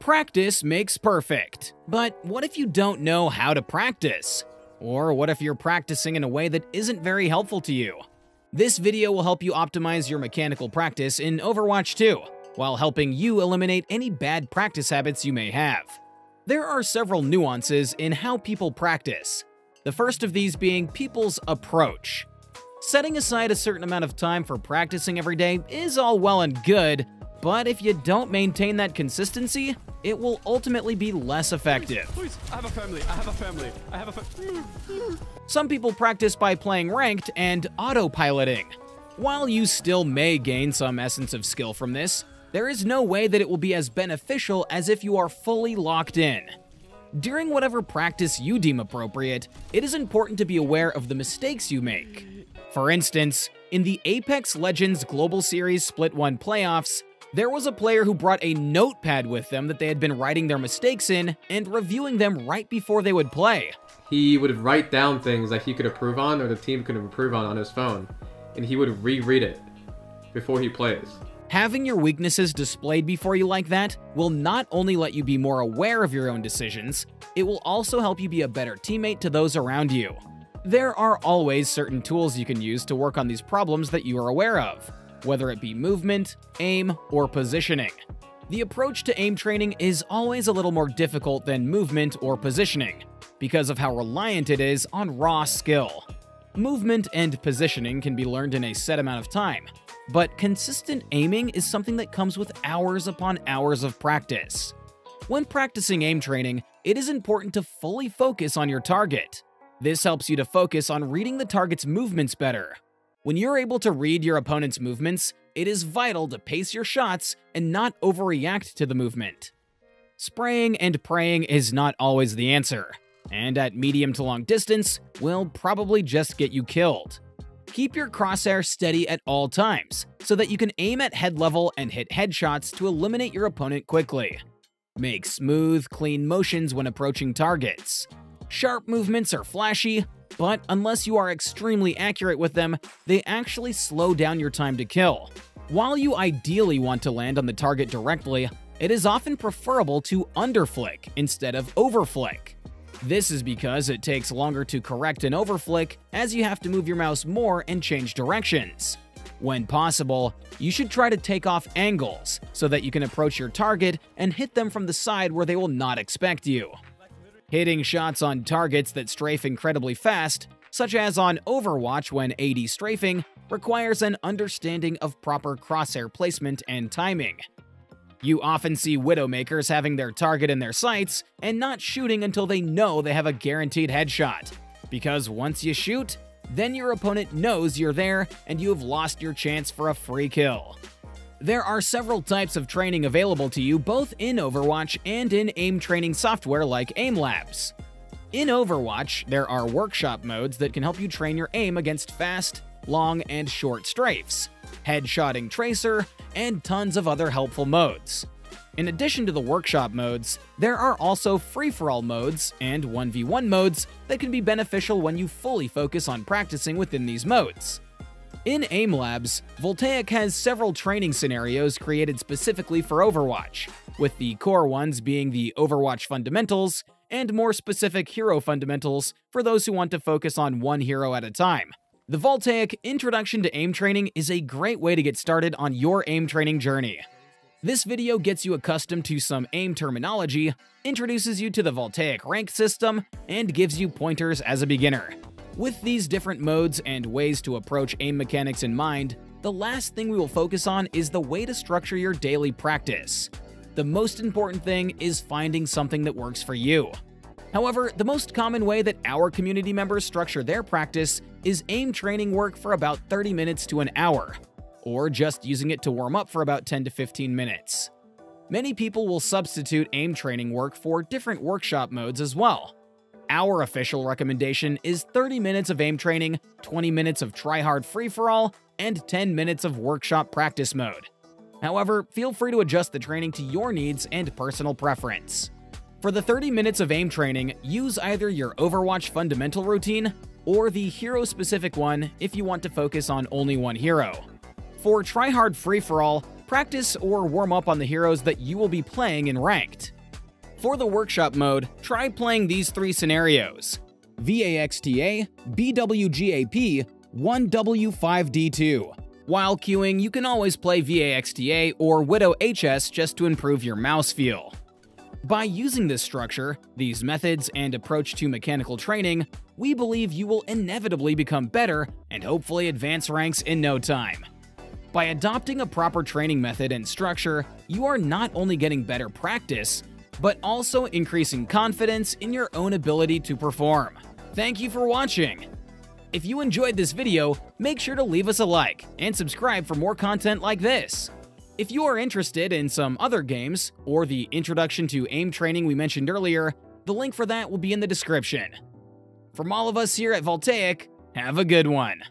Practice makes perfect. But what if you don't know how to practice? Or what if you're practicing in a way that isn't very helpful to you? This video will help you optimize your mechanical practice in Overwatch 2, while helping you eliminate any bad practice habits you may have. There are several nuances in how people practice. The first of these being people's approach. Setting aside a certain amount of time for practicing every day is all well and good, but if you don't maintain that consistency, it will ultimately be less effective. Please, I have a family. I have a family. I have a family. Some people practice by playing ranked and autopiloting. While you still may gain some essence of skill from this, there is no way that it will be as beneficial as if you are fully locked in. During whatever practice you deem appropriate, it is important to be aware of the mistakes you make. For instance, in the Apex Legends Global Series Split 1 playoffs, there was a player who brought a notepad with them that they had been writing their mistakes in and reviewing them right before they would play. He would write down things that he could improve on or the team could improve on on his phone, and he would reread it before he plays. Having your weaknesses displayed before you like that will not only let you be more aware of your own decisions, it will also help you be a better teammate to those around you. There are always certain tools you can use to work on these problems that you are aware of whether it be movement, aim, or positioning. The approach to aim training is always a little more difficult than movement or positioning, because of how reliant it is on raw skill. Movement and positioning can be learned in a set amount of time, but consistent aiming is something that comes with hours upon hours of practice. When practicing aim training, it is important to fully focus on your target. This helps you to focus on reading the target's movements better, when you're able to read your opponent's movements, it is vital to pace your shots and not overreact to the movement. Spraying and praying is not always the answer, and at medium to long distance will probably just get you killed. Keep your crosshair steady at all times, so that you can aim at head level and hit headshots to eliminate your opponent quickly. Make smooth, clean motions when approaching targets. Sharp movements are flashy, but unless you are extremely accurate with them, they actually slow down your time to kill. While you ideally want to land on the target directly, it is often preferable to underflick instead of overflick. This is because it takes longer to correct an overflick as you have to move your mouse more and change directions. When possible, you should try to take off angles so that you can approach your target and hit them from the side where they will not expect you. Hitting shots on targets that strafe incredibly fast, such as on Overwatch when AD strafing, requires an understanding of proper crosshair placement and timing. You often see Widowmakers having their target in their sights and not shooting until they know they have a guaranteed headshot. Because once you shoot, then your opponent knows you're there and you have lost your chance for a free kill. There are several types of training available to you both in Overwatch and in aim training software like Aim Labs. In Overwatch, there are workshop modes that can help you train your aim against fast, long, and short strafes, headshotting tracer, and tons of other helpful modes. In addition to the workshop modes, there are also free-for-all modes and 1v1 modes that can be beneficial when you fully focus on practicing within these modes. In AIM Labs, Voltaic has several training scenarios created specifically for Overwatch, with the core ones being the Overwatch fundamentals and more specific hero fundamentals for those who want to focus on one hero at a time. The Voltaic Introduction to AIM Training is a great way to get started on your AIM training journey. This video gets you accustomed to some AIM terminology, introduces you to the Voltaic rank system, and gives you pointers as a beginner. With these different modes and ways to approach aim mechanics in mind, the last thing we will focus on is the way to structure your daily practice. The most important thing is finding something that works for you. However, the most common way that our community members structure their practice is aim training work for about 30 minutes to an hour, or just using it to warm up for about 10 to 15 minutes. Many people will substitute aim training work for different workshop modes as well. Our official recommendation is 30 minutes of aim training, 20 minutes of tryhard free-for-all, and 10 minutes of workshop practice mode. However, feel free to adjust the training to your needs and personal preference. For the 30 minutes of aim training, use either your Overwatch fundamental routine or the hero-specific one if you want to focus on only one hero. For tryhard free-for-all, practice or warm up on the heroes that you will be playing in Ranked. For the workshop mode, try playing these three scenarios VAXTA, BWGAP, 1W5D2. While queuing, you can always play VAXTA or Widow HS just to improve your mouse feel. By using this structure, these methods, and approach to mechanical training, we believe you will inevitably become better and hopefully advance ranks in no time. By adopting a proper training method and structure, you are not only getting better practice, but also increasing confidence in your own ability to perform. Thank you for watching! If you enjoyed this video, make sure to leave us a like and subscribe for more content like this. If you are interested in some other games, or the introduction to aim training we mentioned earlier, the link for that will be in the description. From all of us here at Voltaic, have a good one.